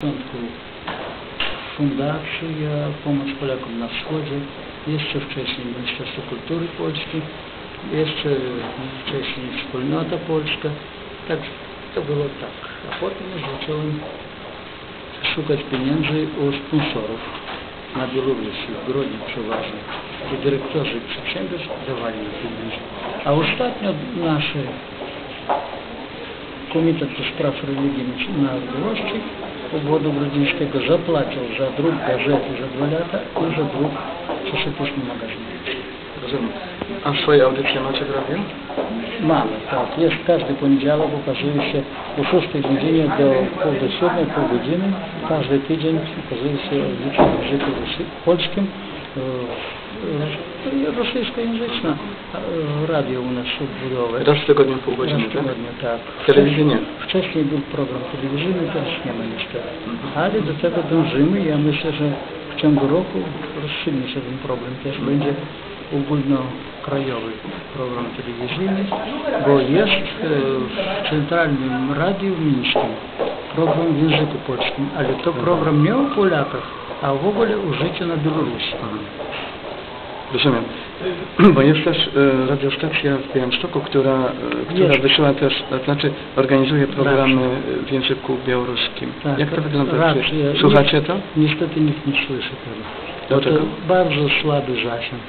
początku Fundacja Pomoc Polakom na Wschodzie, jeszcze wcześniej Ministerstwo Kultury Polskiej, jeszcze wcześniej Wspólnota Polska. Tak, to było tak. A potem już zacząłem szukać pieniędzy u sponsorów na Białorusi, w Grodnie przeważnie. I dyrektorzy przedsiębiorstw dawali mi pieniądze. A ostatnio nasze Komitet do Spraw Religii i Narodowości Obwodu Grudzińskiego zapłacił za druk gazety za dwa lata i za druk czasopisma magazynu. Rozumiem. A swoje audycje macie w radiu? Mamy, tak. Jest każdy poniedziałek, ukazuje się o 6 godzinie do pół do 7, pół godziny. Każdy tydzień ukazuje się audycja w języku polskim. Rosyjskojęzyczne e, radio u nas odbudowe. Raz w tygodniu pół Raz godziny, w tak? tygodniu, tak. W telewizji nie. Wcześniej był program telewizyjny, teraz nie ma niestety. Ale do tego dążymy. Ja myślę, że w ciągu roku rozstrzygnie się ten problem. Też będzie ogólnokrajowy program telewizyjny, bo jest e, w Centralnym Radiu Mińskim program w języku polskim, ale to program nie o Polakach, a w ogóle o życiu na Białorusi. Rozumiem. Bo jest też e, radiostacja w Białymstoku, która, e, która Jest. wysyła też, to znaczy organizuje programy e, w języku białoruskim. Tak, Jak to wygląda? racja. Czy Słuchacie to? Niestety nikt nie słyszy tego. Dlaczego? To bardzo słaby zasięg.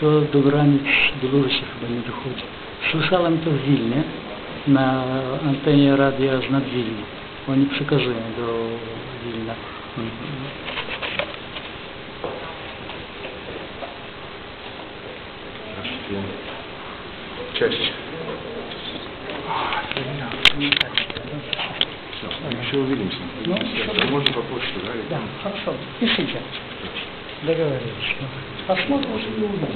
To do granic Białorusi chyba nie dochodzi. Słyszałem to w Wilnie, na antenie radia z Nadwilni. Oni przekazują do Wilna. чаще. Все, еще увидимся. Ну, Можно по почте, да? Да, хорошо. Пишите. Договорились. Посмотрим, что не увидишь.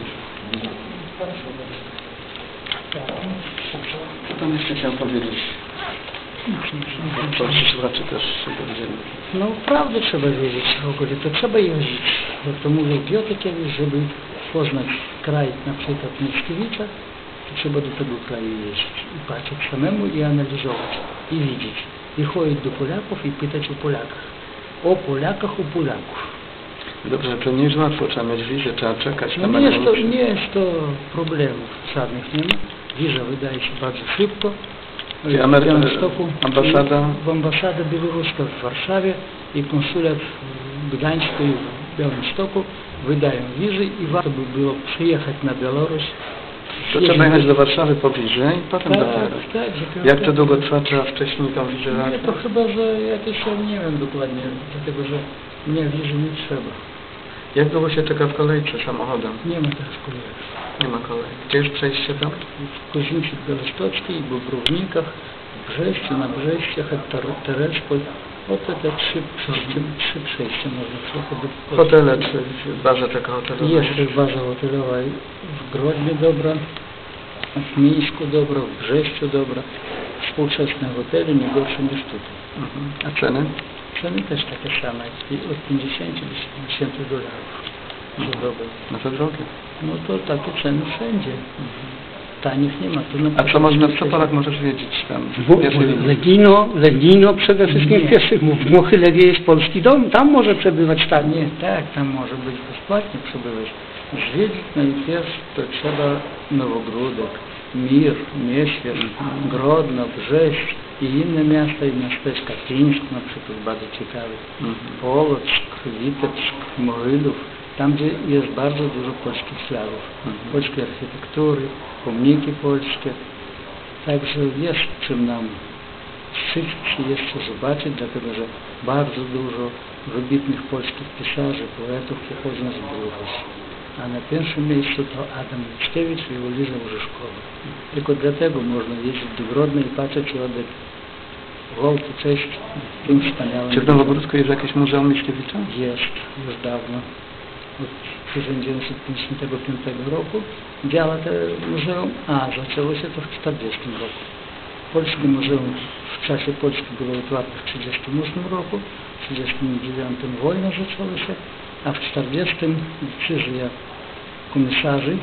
Хорошо, да. Потом я сначала поберусь. Ну, правда треба вірити, говорю, то треба їм жити. Тому ви п'єте, ви живуть, кожен край, наприклад, міський вітер, trzeba do tego kraju jeździć i patrzeć samemu i analizować i widzieć. I chodzić do Polaków i pytać o Polakach. O Polakach, u Polaków. Dobrze, to nie jest łatwo, trzeba mieć wizję, trzeba czekać No nie jest, to, nie jest to problemów żadnych nie ma. Wiza wydaje się bardzo szybko. Czyli ambasada? w ambasada białoruska w Warszawie i konsulat w Gdańsku i w Białymstoku wydają wizy i warto by było przyjechać na Białoruś. To trzeba jechać do Warszawy po wizie i potem tak, dopiero. tak, że Jak to długo trwa? Trzeba wcześniej tą wizę Nie, to chyba, że jakieś, ja nie wiem dokładnie, dlatego że mnie wizy nie trzeba. Jak długo się czeka w kolejce samochodem? Nie ma teraz kolejek. Nie ma kolei. Gdzie jest przejście tam? w Kozińcu Białostockiej, w Bobrownikach, w Brześciu, na Brześciach, Ter- Terespol. Oto te trzy, trzy, trzy przejścia można do Hotele, czy baza taka hotelowa? Jest też baza hotelowa w Grodnie dobra, w Mińsku dobra, w Brześciu dobra. Współczesne hotele, nie gorsze niż tutaj. Mhm. A ceny? Ceny też takie same, od 50 do 70 dolarów dobę. No to drogie. No to takie ceny wszędzie. Tanich nie ma. To na A co można, co Polak może zwiedzić tam? W, w pierwszej linii? Legino, Legino przede wszystkim Nie. w pierwszych w Mochylewie jest polski dom, tam może przebywać tak. Nie, tak, tam może być bezpłatnie przebywać. Zwiedzić najpierw to trzeba Nowogródek, Mir, Mieświerz, Grodno, Brześć i inne miasta i miasteczka. Pińsk na przykład bardzo ciekawy. Mhm. Połock, Witebsk. Tam, gdzie jest bardzo dużo polskich śladów. Mhm. Polskiej architektury, pomniki polskie. Także jest czym nam się jeszcze zobaczyć, dlatego że bardzo dużo wybitnych polskich pisarzy, poetów pochodzą z Białorusi. A na pierwszym miejscu to Adam Mickiewicz i Uliza Użyszkowa. Tylko dlatego można jeździć do Grodna i patrzeć oddać Wołki, cześć tym wspaniałym. Czy w Nowogródzku jest jakieś muzeum Mickiewicza? Jest już dawno, od 1955 roku działa to muzeum, a zaczęło się to w 1940 roku. Polskie Muzeum w czasie Polski było otwarte w 1938 roku, w 1939 wojna zaczęła się, a w 1940 decyzja komisarzy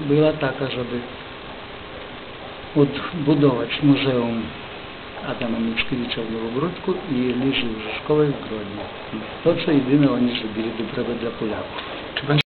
była taka, żeby odbudować Muzeum Adama Mickiewicza w Nowogródku i Lizy Brzuszkowej w Grodnie. To, co jedyne oni zrobili dobrego dla Polaków. Czy będzie